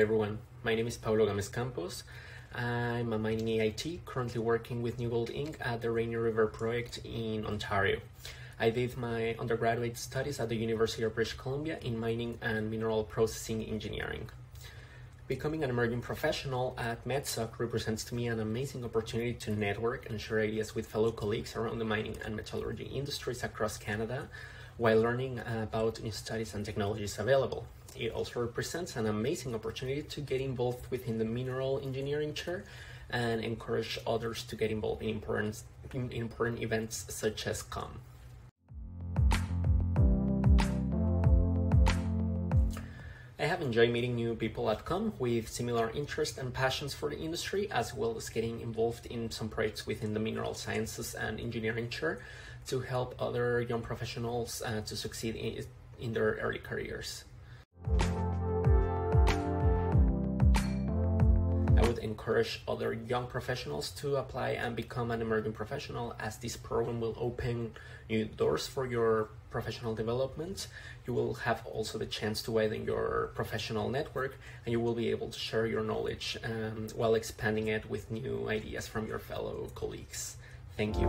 My name is Paulo Gamez Campos. I'm a mining AIT, currently working with New Gold Inc. at the Rainy River project in Ontario. I did my undergraduate studies at the University of British Columbia in mining and mineral processing engineering. Becoming an emerging professional at MetSoc represents to me an amazing opportunity to network and share ideas with fellow colleagues around the mining and metallurgy industries across Canada while learning about new studies and technologies available. It also represents an amazing opportunity to get involved within the mineral engineering chair and encourage others to get involved in important, in important events such as COM. I have enjoyed meeting new people at Com with similar interests and passions for the industry, as well as getting involved in some projects within the mineral sciences and engineering chair to help other young professionals uh, to succeed in, in their early careers. Encourage other young professionals to apply and become an emerging professional as this program will open new doors for your professional development. You will have also the chance to widen your professional network and you will be able to share your knowledge um, while expanding it with new ideas from your fellow colleagues. Thank you.